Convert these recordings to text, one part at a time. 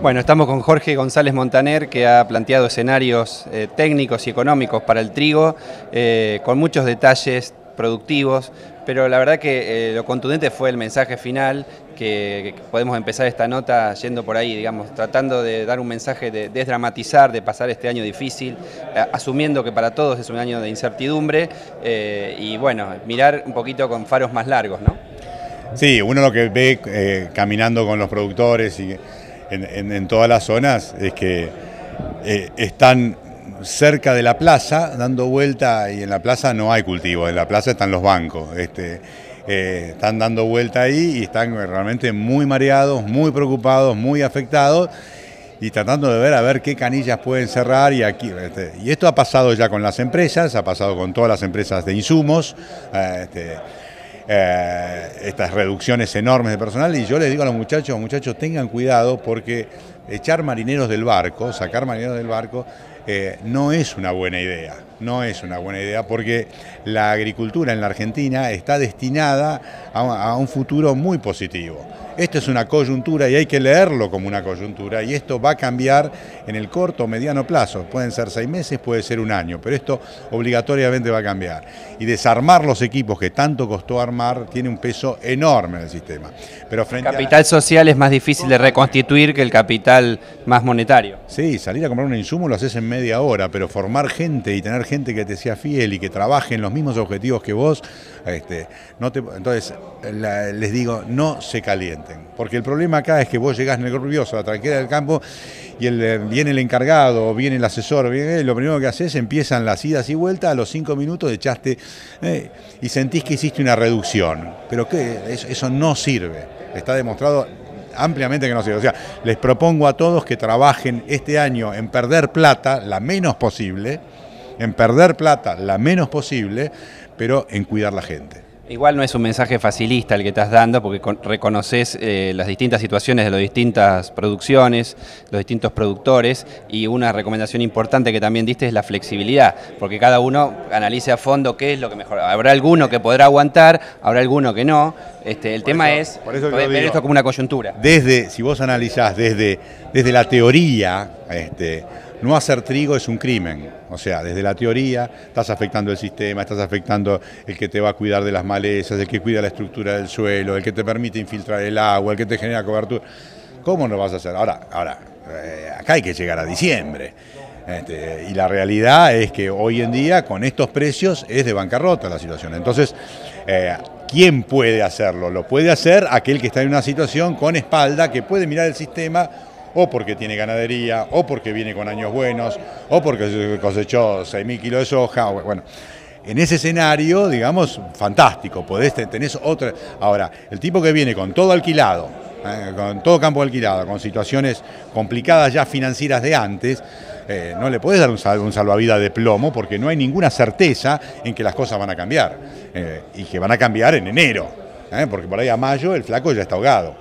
Bueno, estamos con Jorge González Montaner, que ha planteado escenarios eh, técnicos y económicos para el trigo, eh, con muchos detalles productivos, pero la verdad que eh, lo contundente fue el mensaje final, que, que, podemos empezar esta nota yendo por ahí, digamos, tratando de dar un mensaje de desdramatizar, de pasar este año difícil, asumiendo que para todos es un año de incertidumbre, y bueno, mirar un poquito con faros más largos, ¿no? Sí, uno lo que ve caminando con los productores y en, todas las zonas es que eh, están cerca de la plaza, dando vuelta, y en la plaza no hay cultivo, en la plaza están los bancos. Este, eh, están dando vuelta ahí y están realmente muy mareados, muy preocupados, muy afectados y tratando de ver a ver qué canillas pueden cerrar y aquí este, y esto ha pasado ya con las empresas, ha pasado con todas las empresas de insumos. Eh, este, eh, estas reducciones enormes de personal y yo les digo a los muchachos, muchachos tengan cuidado porque echar marineros del barco, sacar marineros del barco, eh, no es una buena idea, no es una buena idea porque la agricultura en la Argentina está destinada a un futuro muy positivo. Esto es una coyuntura y hay que leerlo como una coyuntura y esto va a cambiar en el corto o mediano plazo. Pueden ser seis meses, puede ser un año, pero esto obligatoriamente va a cambiar. Y desarmar los equipos que tanto costó armar tiene un peso enorme en el sistema. Pero frente el capital social es más difícil de reconstituir que el capital más monetario. Sí, salir a comprar un insumo lo haces en media hora, pero formar gente y tener gente que te sea fiel y que trabaje en los mismos objetivos que vos, este, no te, entonces les digo, no se calienten. Porque el problema acá es que vos llegás nervioso a la tranquera del campo y eh, viene el encargado, viene el asesor, viene, lo primero que haces empiezan las idas y vueltas, a los cinco minutos echaste eh, y sentís que hiciste una reducción. Pero eso no sirve. Está demostrado ampliamente que no sirve. O sea, les propongo a todos que trabajen este año en perder plata, la menos posible, en perder plata, la menos posible, pero en cuidar la gente. Igual no es un mensaje facilista el que estás dando porque reconoces eh, las distintas situaciones de las distintas producciones, los distintos productores y una recomendación importante que también diste es la flexibilidad, porque cada uno analice a fondo qué es lo que mejor. Habrá alguno que podrá aguantar, habrá alguno que no. Este, el tema es ver esto como una coyuntura. Desde, si vos analizás desde, desde la teoría, este, no hacer trigo es un crimen, o sea, desde la teoría estás afectando el sistema, estás afectando el que te va a cuidar de las malezas, el que cuida la estructura del suelo, el que te permite infiltrar el agua, el que te genera cobertura. ¿Cómo lo vas a hacer? Ahora, ahora eh, acá hay que llegar a diciembre. Este, y la realidad es que hoy en día con estos precios es de bancarrota la situación. Entonces, eh, ¿quién puede hacerlo? Lo puede hacer aquel que está en una situación con espalda, que puede mirar el sistema o porque tiene ganadería, o porque viene con años buenos, o porque cosechó 6.000 kilos de soja, bueno. En ese escenario, digamos, fantástico, podés, tenés otra... Ahora, el tipo que viene con todo alquilado, eh, con todo campo alquilado, con situaciones complicadas ya financieras de antes, eh, no le puedes dar un, salvavidas de plomo porque no hay ninguna certeza en que las cosas van a cambiar eh, y que van a cambiar en enero, porque por ahí a mayo el flaco ya está ahogado.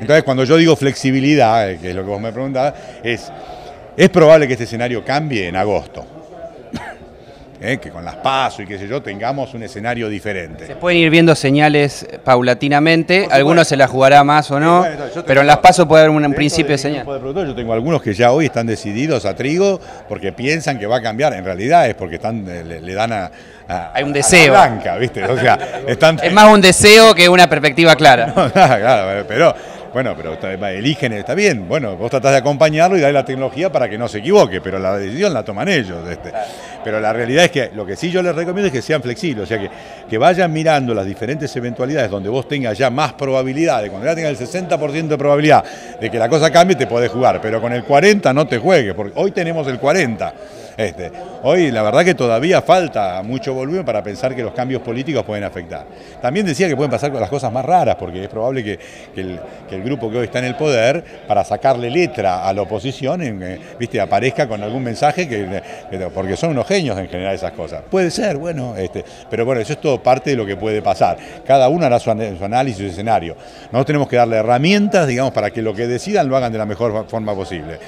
Entonces, cuando yo digo flexibilidad, eh, que es lo que vos me preguntabas, es, es probable que este escenario cambie en agosto. ¿Eh? que con las pasos y qué sé yo tengamos un escenario diferente. Se pueden ir viendo señales paulatinamente, algunos se las jugará más o no, pero en las pasos puede haber un, principio de, señal. yo tengo algunos que ya hoy están decididos a trigo porque piensan que va a cambiar, en realidad es porque están, le, dan a, Hay un deseo. blanca, ¿viste? O sea, están... Es más un deseo que una perspectiva clara. claro, pero bueno, pero eligen, está bien, bueno, vos tratás de acompañarlo y darle la tecnología para que no se equivoque, pero la decisión la toman ellos. Este. Pero la realidad es que lo que sí yo les recomiendo es que sean flexibles, o sea, que, que vayan mirando las diferentes eventualidades donde vos tengas ya más probabilidad, cuando ya tengas el 60% de probabilidad de que la cosa cambie, te podés jugar, pero con el 40 no te juegues, porque hoy tenemos el 40. Este, hoy la verdad que todavía falta mucho volumen para pensar que los cambios políticos pueden afectar. También decía que pueden pasar las cosas más raras, porque es probable que, el, grupo que hoy está en el poder, para sacarle letra a la oposición, eh, ¿viste? aparezca con algún mensaje, que, porque son unos genios en general esas cosas. Puede ser, bueno, este, pero bueno, eso es todo parte de lo que puede pasar. Cada uno hará su, análisis, su escenario. Nosotros tenemos que darle herramientas, digamos, para que lo que decidan lo hagan de la mejor forma posible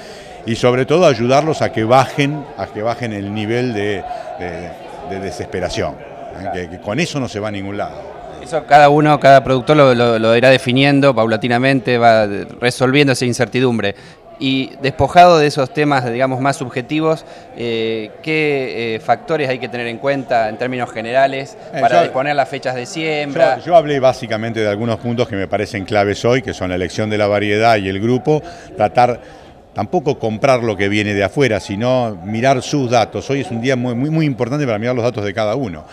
y sobre todo ayudarlos a que bajen, a que bajen el nivel de, desesperación, ¿eh? que, con eso no se va a ningún lado. Eso cada uno, cada productor lo, irá definiendo paulatinamente, va resolviendo esa incertidumbre. Y despojado de esos temas, digamos, más subjetivos, eh, ¿qué eh, factores hay que tener en cuenta en términos generales para disponer las fechas de siembra? Yo, yo, hablé básicamente de algunos puntos que me parecen claves hoy, que son la elección de la variedad y el grupo, tratar tampoco comprar lo que viene de afuera, sino mirar sus datos. Hoy es un día muy, muy, muy importante para mirar los datos de cada uno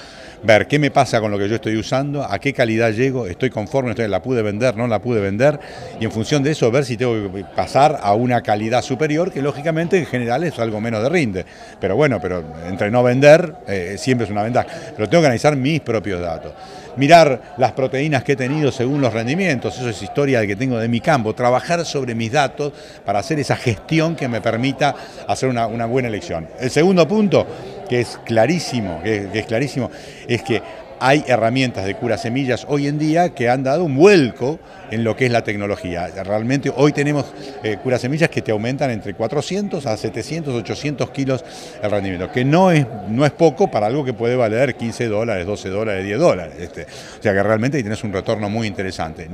ver qué me pasa con lo que yo estoy usando, a qué calidad llego, estoy conforme, estoy, la pude vender, no la pude vender, y en función de eso ver si tengo que pasar a una calidad superior, que lógicamente en general es algo menos de rinde. Pero bueno, pero entre no vender eh, siempre es una ventaja. Pero tengo que analizar mis propios datos. Mirar las proteínas que he tenido según los rendimientos, eso es historia que tengo de mi campo, trabajar sobre mis datos para hacer esa gestión que me permita hacer una, una buena elección. El segundo punto, que es clarísimo, que, es clarísimo, es que hay herramientas de cura semillas hoy en día que han dado un vuelco en lo que es la tecnología. Realmente hoy tenemos eh, cura semillas que te aumentan entre 400 a 700, 800 kilos el rendimiento, que no es, no es poco para algo que puede valer 15 dólares, 12 dólares, 10 dólares. Este. O sea que realmente ahí tienes un retorno muy interesante.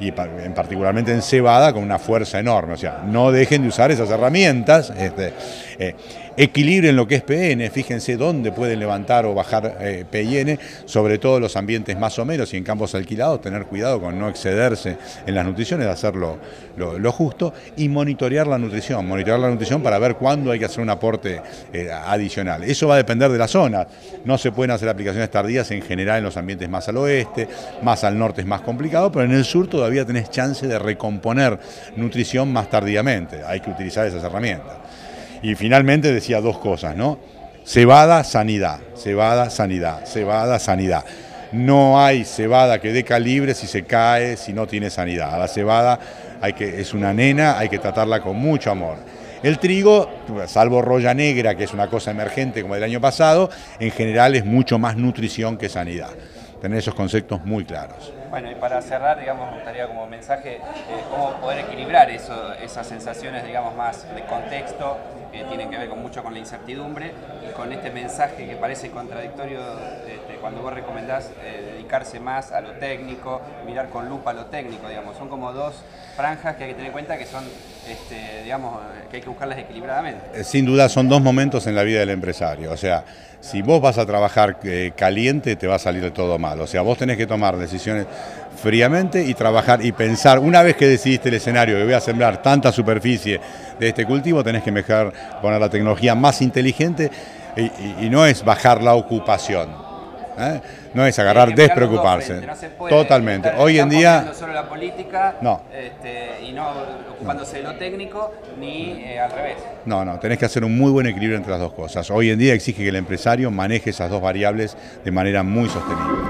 Y en particularmente en cebada con una fuerza enorme. O sea, no dejen de usar esas herramientas. Este, eh, equilibren lo que es PN, fíjense dónde pueden levantar o bajar eh, PN, sobre todo los ambientes más o menos y en campos alquilados, tener cuidado con no excederse en las nutriciones, hacerlo lo, justo y monitorear la nutrición, monitorear la nutrición para ver cuándo hay que hacer un aporte eh, adicional. Eso va a depender de la zona, no se pueden hacer aplicaciones tardías en general en los ambientes más al oeste, más al norte es más complicado, pero en el sur todavía tenés chance de recomponer nutrición más tardíamente, hay que utilizar esas herramientas. Y finalmente decía dos cosas, ¿no? Cebada, sanidad, cebada, sanidad, cebada, sanidad. No hay cebada que dé calibre si se cae, si no tiene sanidad. A la cebada hay que, es una nena, hay que tratarla con mucho amor. El trigo, salvo roya negra, que es una cosa emergente como el año pasado, en general es mucho más nutrición que sanidad. Tener esos conceptos muy claros. Bueno, y para cerrar, digamos, me gustaría como mensaje eh, cómo poder equilibrar eso, esas sensaciones, digamos, más de contexto, que tienen que ver con mucho con la incertidumbre, y con este mensaje que parece contradictorio este, cuando vos recomendás eh, dedicarse más a lo técnico, mirar con lupa lo técnico, digamos. Son como dos franjas que hay que tener en cuenta que son, este, digamos, que hay que buscarlas equilibradamente. Eh, sin duda son dos momentos en la vida del empresario, o sea, si vos vas a trabajar caliente te va a salir todo mal, o sea, vos tenés que tomar decisiones fríamente y trabajar y pensar, una vez que decidiste el escenario que voy a sembrar tanta superficie de este cultivo, tenés que mejor poner la tecnología más inteligente y, no es bajar la ocupación. ¿eh? No es agarrar, despreocuparse. Totalmente. Hoy en día. No solo la política no. Este, y no ocupándose de lo técnico, ni eh, al revés. No, no, tenés que hacer un muy buen equilibrio entre las dos cosas. Hoy en día exige que el empresario maneje esas dos variables de manera muy sostenible.